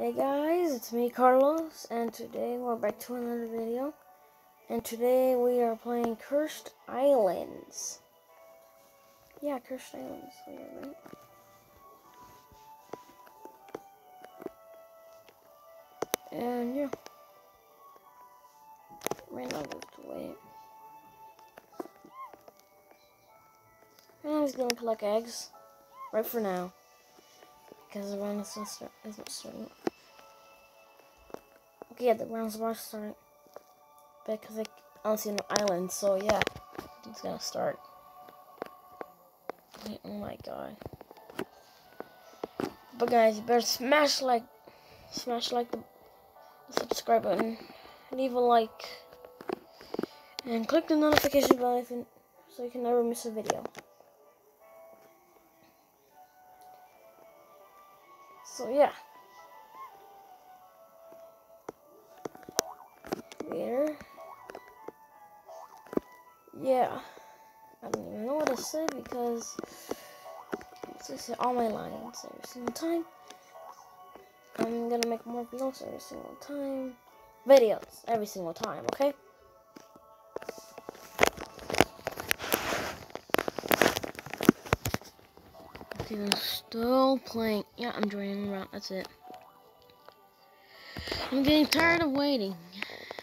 Hey guys, it's me Carlos, and today we're back to another video. And today we are playing Cursed Islands. Yeah, Cursed Islands, yeah, right? And yeah. Right now to wait. And I'm just gonna collect eggs. Right for now. Because the round isn't, start, isn't starting. Okay, yeah, the round's about to start. But Because I, don't see an island, so yeah. It's gonna start. Oh my god. But guys, you better smash like, smash like the subscribe button, leave a like, and click the notification bell so you can never miss a video. So yeah. There. Yeah. I don't even know what to say because this is all my lines every single time. I'm gonna make more videos every single time. Videos every single time, okay? Okay, still playing. Yeah, I'm joining around. That's it. I'm getting tired of waiting.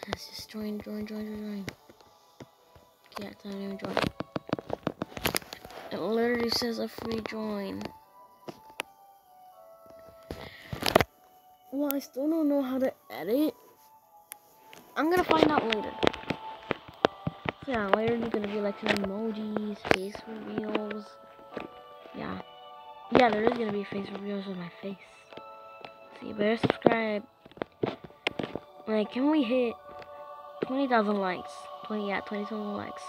Let's just join, join, join, join. Yeah, it's not even join. It literally says a free join. Well, I still don't know how to edit. I'm gonna find out later. Yeah, later there's gonna be like some emojis, face reveals. Yeah. Yeah, there is gonna be a face reveals of my face. So you better subscribe. Like, can we hit 20,000 likes? 20, yeah, 20,000 likes.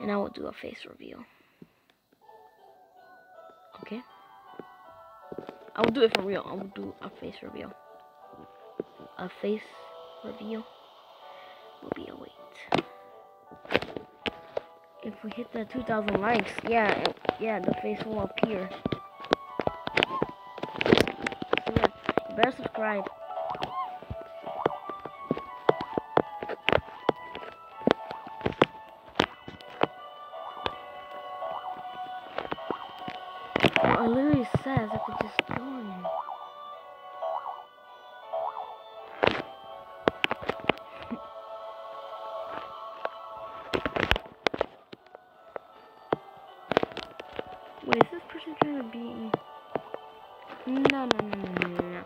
And I will do a face reveal. Okay? I will do it for real. I will do a face reveal. A face reveal will be a wait. If we hit the 2,000 likes, yeah, yeah, the face will appear. Yeah, you better subscribe. Person trying to beat me? No, no, no, no, no, no.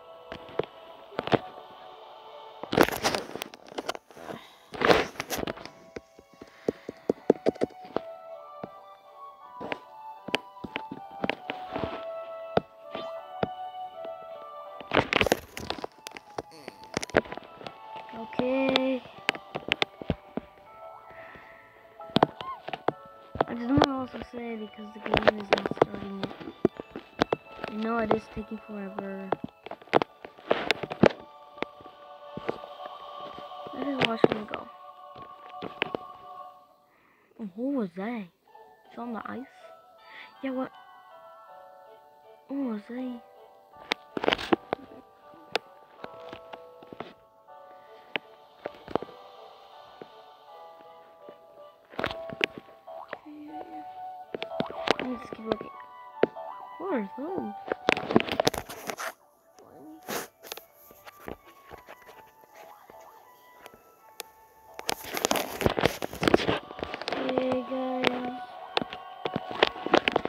Okay. I just else to say because the game is not starting yet. Know it is taking forever. Let's just watch them go. Oh, who was that? It's on the ice? Yeah, what? Who was that?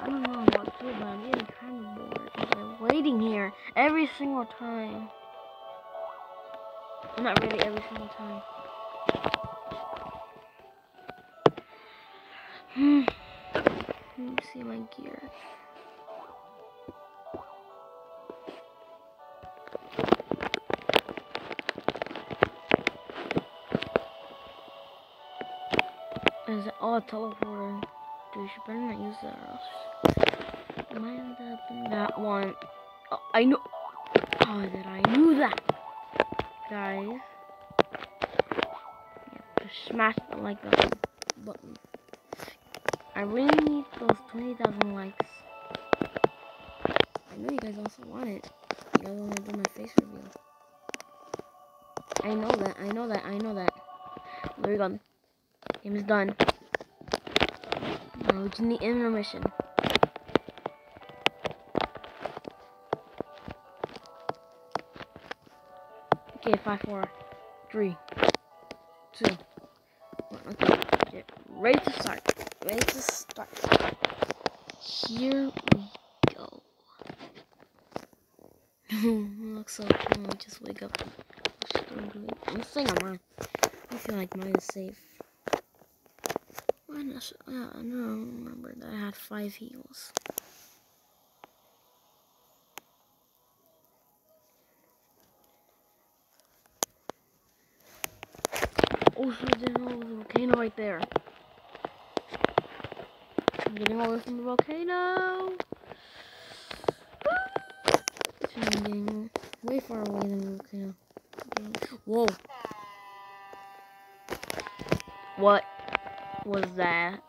Don't know what to but I'm getting kind of bored. I'm waiting here every single time. Not really every single time. Hmm. Let me see my gear. Is it all teleporter? You better not use that or else. I might end up in that one. Oh, I know. Oh, that I knew that. Guys. Yeah, smash the like button. button. I really need those 20,000 likes. I know you guys also want it. You guys want to do my face reveal. I know that. I know that. I know that. There we go. Game is done. We just need intermission. Okay, five, four, three, two, one. Okay, get ready to start. Ready to start. Here we go. Looks so cool. Just wake up. I'm saying I'm on. I feel like mine is safe. Why? Yeah, I don't remember that I had five heals. Oh shit, I didn't there was a volcano right there. I'm getting away from the volcano. I'm getting way far away from the volcano. Whoa. What was that?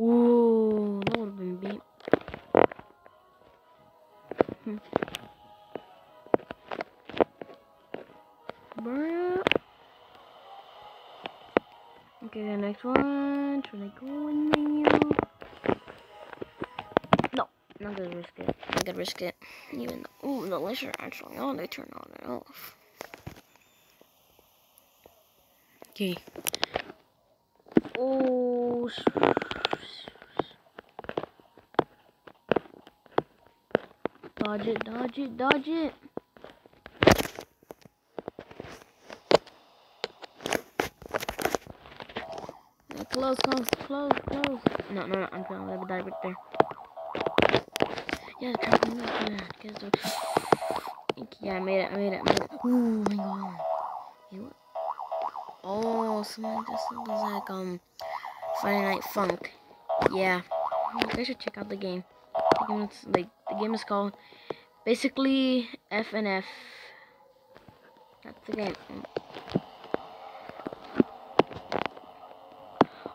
Ooh, that would have been beat. Hmm. Okay, the next one. Should I go in there? No, not gonna risk it. Not gonna risk it. Even though, ooh, the lights are actually on. They turn on and off. Okay. Oh. Dodge it, dodge it, dodge it. Close, close, close, close. No, no, no, I'm gonna let it die right there. Yeah, trap me up, yeah, I made it, I made it, I made it. Oh my god. You Oh, something just looks like um Friday Night Funk. Yeah, you guys should check out the game. The game is like the game is called basically F and F. That's the game.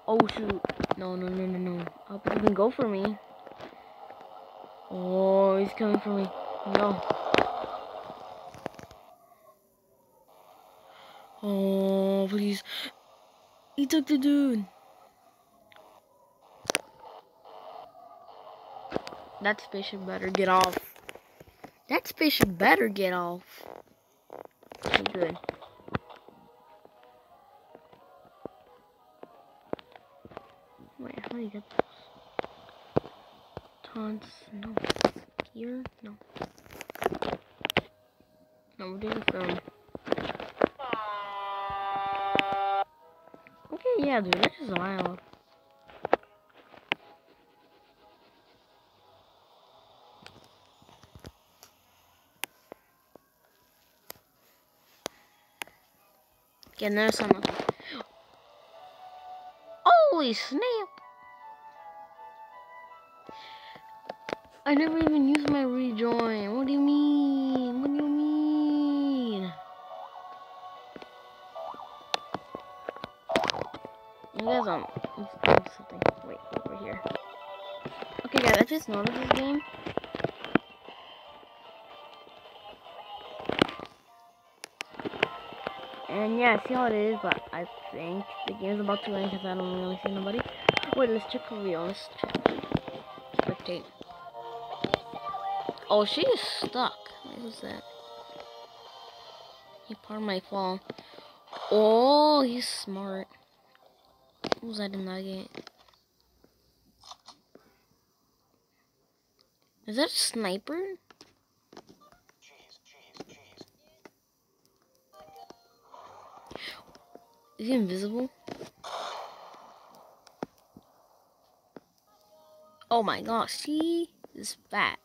Oh shoot! No, no, no, no, no! I hope he can go for me. Oh, he's coming for me. No. Oh, please. He took the dude. That spaceship better get off. That spaceship better get off. Okay, good. Wait, how do you get those? Taunts, no. Here, no. No, we're doing from. Okay, yeah, dude, this is wild. Okay, there's someone. Holy snap! I never even used my rejoin. What do you mean? Wait, over here. Okay guys, I just noticed this game. And yeah, I see how it is, but I think the game's about to end because I don't really see nobody. Wait, let's check for real. Let's check. Spectate. Oh, she is stuck. What was that? He part my fall. Oh, he's smart. What was that in that game? Is that a sniper? Is he invisible? Oh my gosh, he is fat.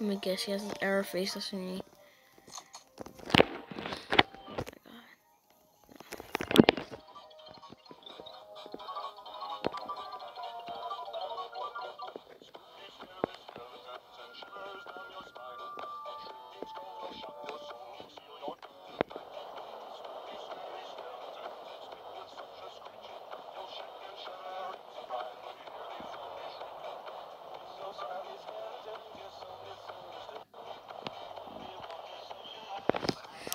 Let me guess, he has an arrow face, doesn't he?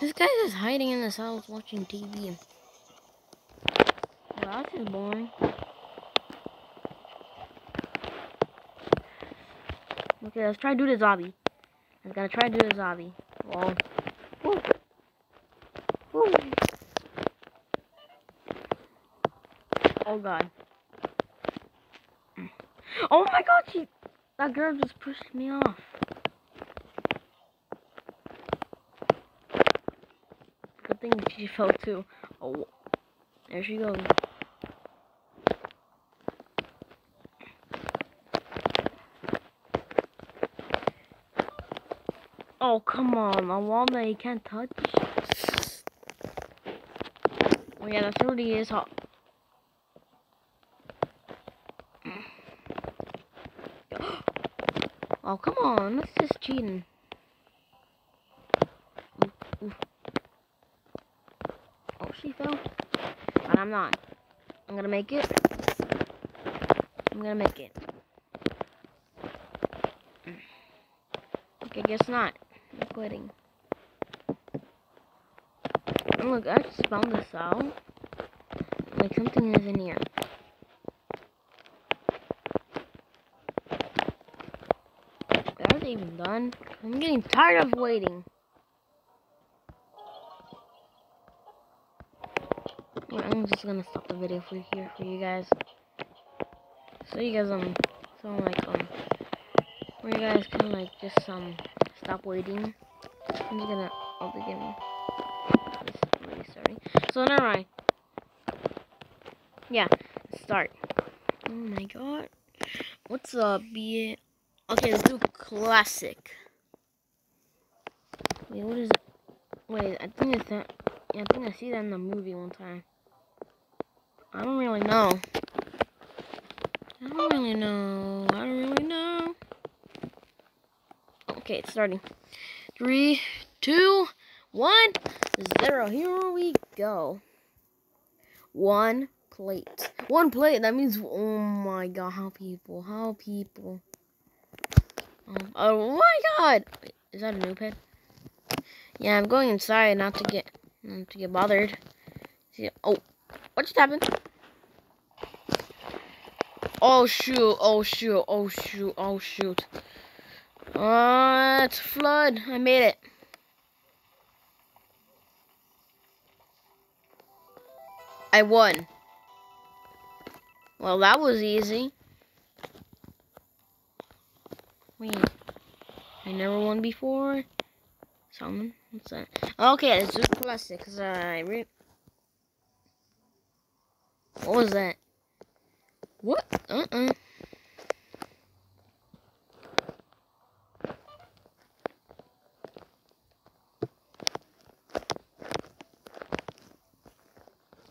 This guy is hiding in this house watching TV. Well, that's just boring. Okay, let's try to do the zombie. I gotta try to do the zombie. Well, woo. Woo. Oh god. Oh my god, she, that girl just pushed me off. Good she fell too. Oh, there she goes. Oh, come on, a wall that you can't touch. Oh yeah, that really is hot. Oh, come on, that's just cheating. Oof, oof. Oh, she fell. But I'm. I'm gonna make it. I'm gonna make it. Okay, guess not. I'm quitting. Oh, look, I just found this out. Like, something is in here. Are even done? I'm getting tired of waiting. I'm just gonna stop the video for here for you guys. So you guys um so I'm like um where you guys can like just um stop waiting. I'm just gonna the game is really starting. So never mind. Yeah, start. Oh my god. What's up, be Okay, let's do classic. Wait, what is it? Wait, I think it's that. Yeah, I think I see that in the movie one time. I don't really know. I don't really know. I don't really know. Okay, it's starting. Three, two, one, zero. Here we go. One plate. One plate. That means, oh my god, how people, how people. Um, oh my god! Is that a new pet? Yeah, I'm going inside not to get not to get bothered. See, oh, what just happened? Oh shoot! Oh shoot! Oh shoot! Oh shoot! Uh, it's flood. I made it. I won. Well, that was easy. Wait. I never won before. Salmon? What's that? Okay, just classic, because I What was that? What? Uh-uh.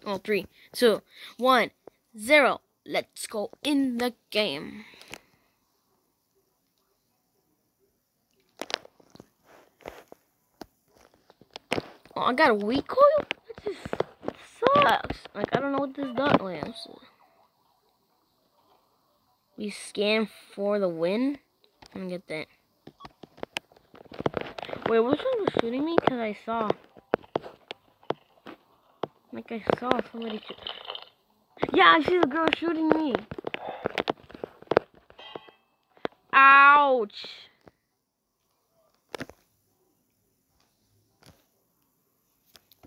Oh, three, two, one, zero. Let's go in the game. Oh, I got a weak coil? That just sucks. Like, I don't know what this. Wait, let's. We scan for the win. Let me get that. Wait, which one was shooting me? Because I saw. Like, I saw somebody shoot. Yeah, I see the girl shooting me. Ouch.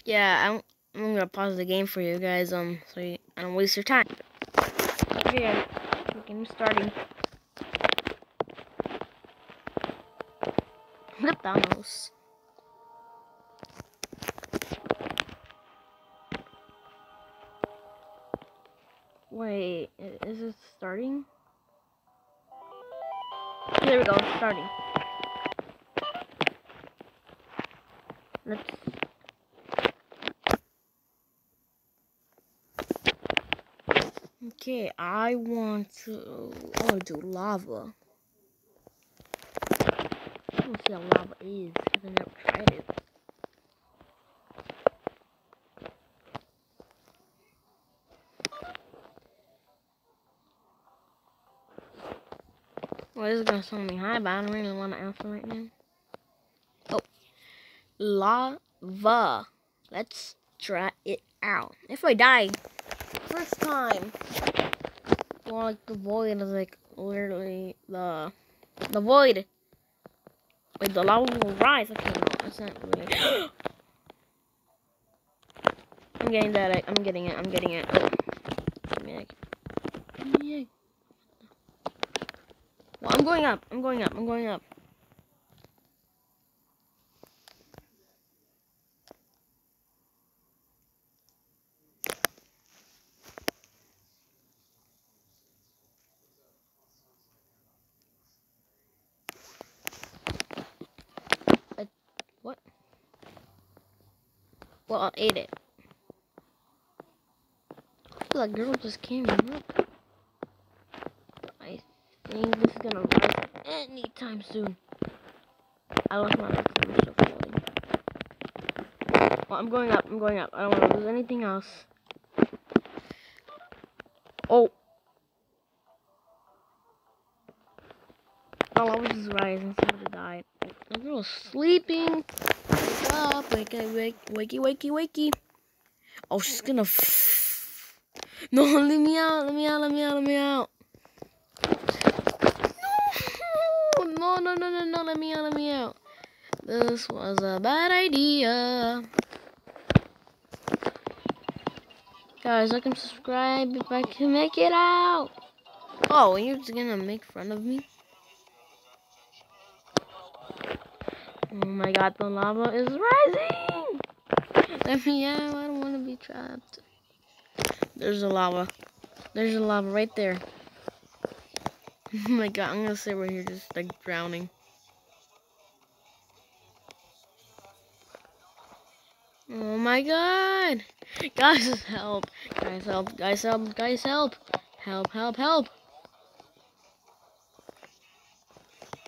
yeah, I'm, I'm gonna pause the game for you guys, um, so you, I don't waste your time. Okay, the game's starting. Flip Thanos. Wait, is it starting? There we go, starting. Let's Okay, I want to. Oh, do lava. I want to see how lava is because I never tried it. Well, this is gonna sound me high, but I don't really want to answer right now. Oh, lava. Let's try it out. If I die, first time, well, like the void is like literally the the void. Wait, the lava will rise. Okay, no, that's not really. I'm getting that. I'm getting it. I'm getting it. Well, I'm going up. I'm going up. I'm going up. Well, I ate it. That girl just came. Look. I think this is gonna rise anytime soon. I lost my life. I'm so. Well, I'm going up. I'm going up. I don't want to lose anything else. Oh. Oh, I was just rising. Somebody died. The girl's sleeping. Wake up. Wake, wake, wakey, wakey, wakey. Oh, she's gonna. No, let me out. Let me out. Let me out. Let me out. No, no, no, no, no. Let me out. Let me out. This was a bad idea. Guys, like and subscribe if I can make it out. Oh, you're just gonna make fun of me? Oh my god, the lava is rising! Let me out, I don't want to be trapped. There's a lava. There's a lava right there. Oh my god, I'm gonna sit right here just like drowning. Oh my god! Guys, help! Guys, help! Guys, help! Guys, help! Help, help, help!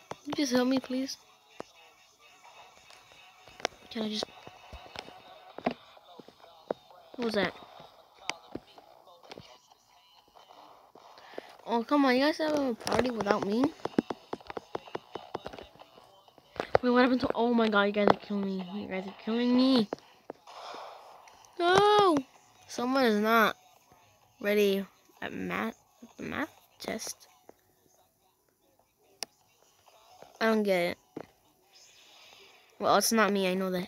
Can you just help me, please? Can I just... What was that? Oh, come on, you guys have a party without me? Wait, what happened to... Oh my god, you guys are killing me. You guys are killing me. No! Someone is not ready at math, the math test. I don't get it. Well, it's not me, I know that.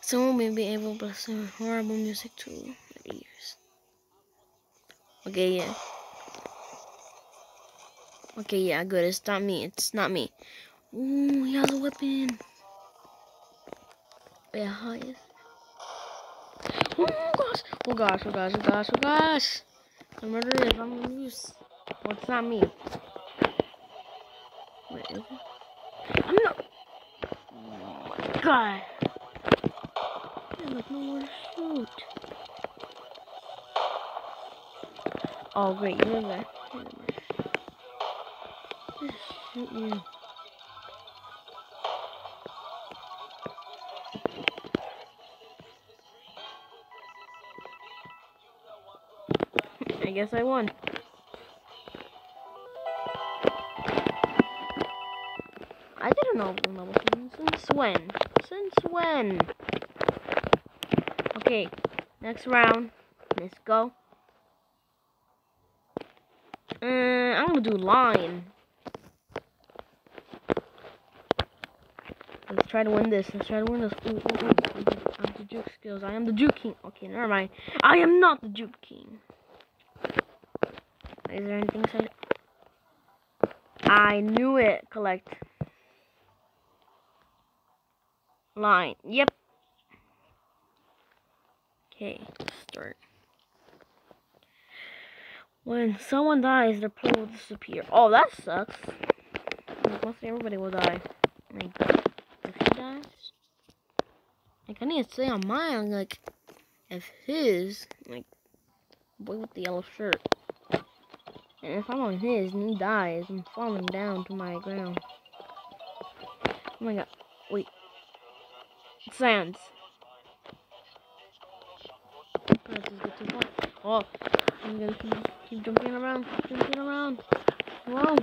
Someone may be able to listen horrible music to ears. Okay, yeah. Okay, yeah, good. It's not me. It's not me. Ooh, he has a weapon. Yeah, how is? Oh gosh! Oh gosh! Oh gosh! Oh gosh! Oh gosh! The murderer is on the loose. Well, it's not me. Where is it? I'm not. Like to shoot. Oh great, you're there. Just shoot you. I guess I won. I didn't know level since when? Since when? Okay, next round. Let's go. Uh, I'm gonna do line. Let's try to win this. Let's try to win this. Ooh, ooh, ooh. I'm the juke skills. I am the juke king. Okay, never mind. I am not the juke king. Is there anything? I knew it. Collect. Line. Yep. Okay, start. When someone dies, their pool will disappear. Oh, that sucks. Mostly everybody will die. Like, if he dies, like I need to stay on mine. Like, if his, like, boy with the yellow shirt. And if I'm on his and he dies, I'm falling down to my ground. Oh my god. Wait. Sands. Oh, I'm gonna keep, keep jumping around, keep jumping around. Whoa.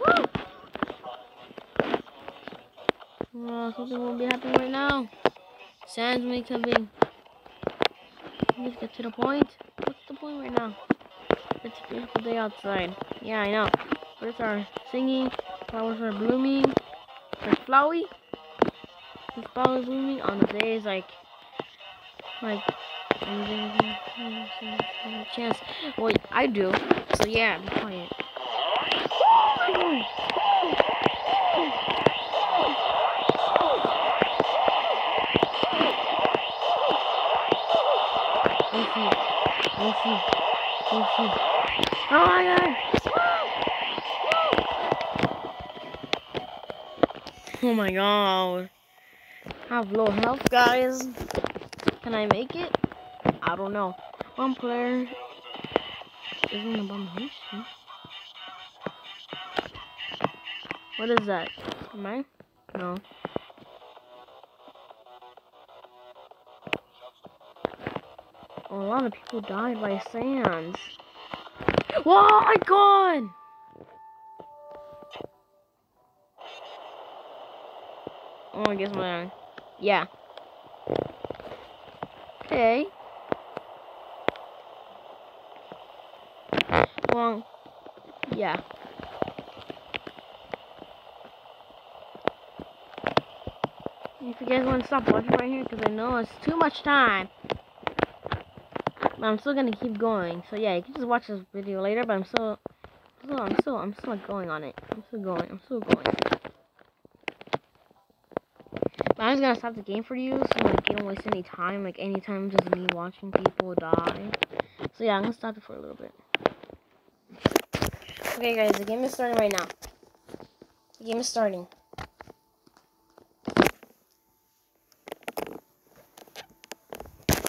Whoa. Oh, something won't be happening right now. Sands may coming. Let's get to the point. What's the point right now? It's a beautiful day outside. Yeah, I know. Birds are singing, flowers are blooming, they're flowy. The flowers blooming on the days like, like, chance. Well, I do. So yeah, be quiet. Oh my god. Oh my god. Have low health, guys. Can I make it? I don't know. One player isn't abomination. What is that? Am I? No. a lot of people died by sands. Oh my god! Oh, I guess my yeah. Okay. Well, yeah. If you guys want to stop watching right here, because I know it's too much time. But I'm still gonna keep going. So yeah, you can just watch this video later. But I'm still, still I'm still, I'm still going on it. I'm still going. I'm still going. I'm just gonna stop the game for you, so like you don't waste any time. Like anytime, just me watching people die. So yeah, I'm gonna stop it for a little bit. Okay, guys, the game is starting right now. The game is starting.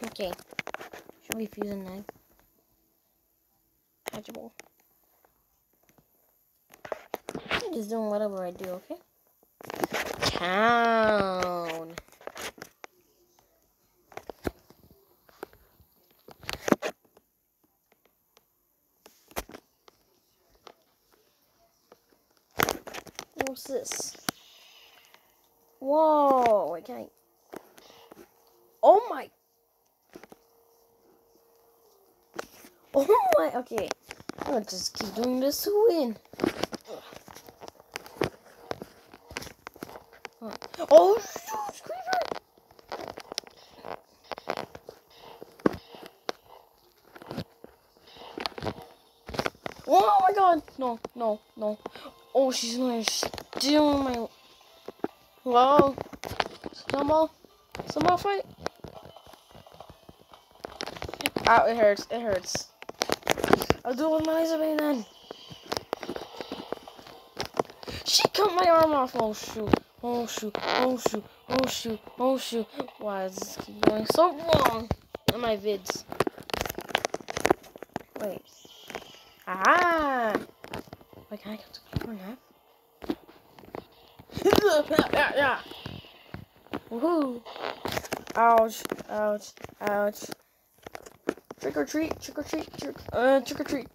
Okay. Should we fuse a knife? Hatchable. I'm just doing whatever I do, okay? Town. What's this? Whoa, okay. Oh my Oh my, okay. I'll just keep doing this to win. Oh, shoot, creeper! Oh my god! No, no, no. Oh, she's gonna steal my... Wow. Snowball? Snowball fight? Ow, it hurts, it hurts. I'll do it with my laser beam then. She cut my arm off. Oh shoot. Oh shoot. Oh shoot. Oh shoot. Oh shoot. Why does this keep going so long in my vids? Wait. Ah! Wait, can I get the corner now? yeah, yeah. Woohoo! Ouch, ouch, ouch. Trick or treat, trick or treat, trick, uh, trick or treat.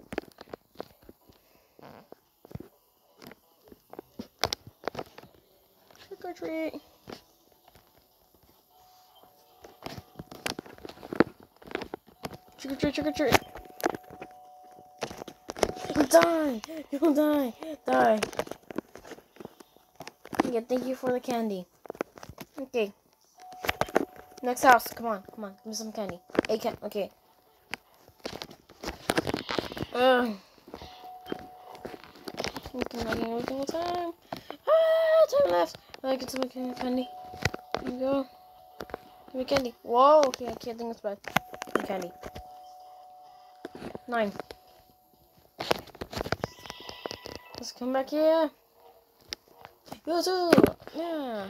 Or treat. Trick or treat, trick or treat. Die! You'll die! Die! Yeah, thank you for the candy. Okay. Next house. Come on, come on. Give me some candy. Hey, can okay. Ugh. Looking like every single time. Ah, time left. I get some candy. Here we go. Give me candy. Whoa, okay, I can't think it's bad. Give me candy. Nine. Let's come back here. Go. Oh, yeah.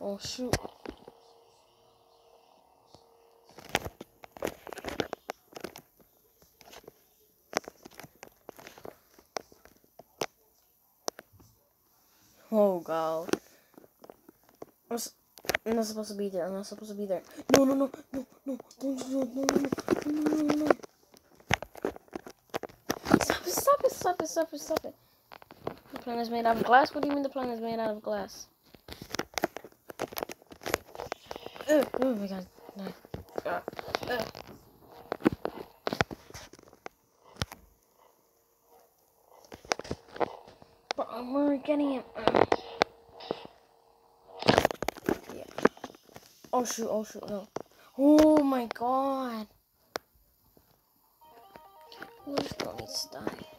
oh shoot. bro. I'm, I'm not supposed to be there. I'm not supposed to be there. No, no, no, no, no, don't, no, no, no, no, no, no, no. Stop it, stop it, stop it, stop it, stop it. The plane is made out of glass? What do you mean the plane is made out of glass? Uh, oh my god. No. Uh, uh. But we're getting it. Oh shoot, oh shoot, no. Oh my god. Who's going to die?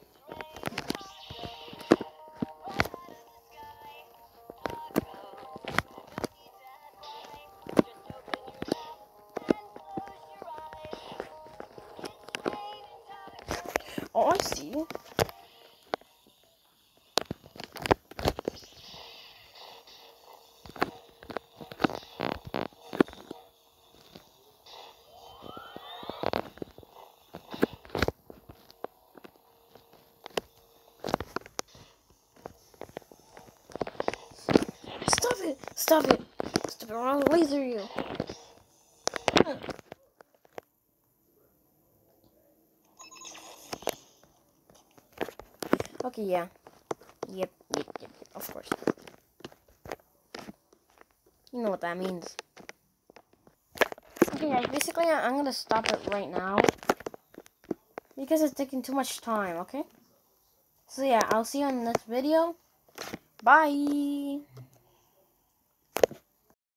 Stop it! Stop it! I'll laser you! Okay, yeah. Yep, yep, yep, of course. You know what that means. Okay, guys, basically, I'm gonna stop it right now. Because it's taking too much time, okay? So yeah, I'll see you on the next video. Bye!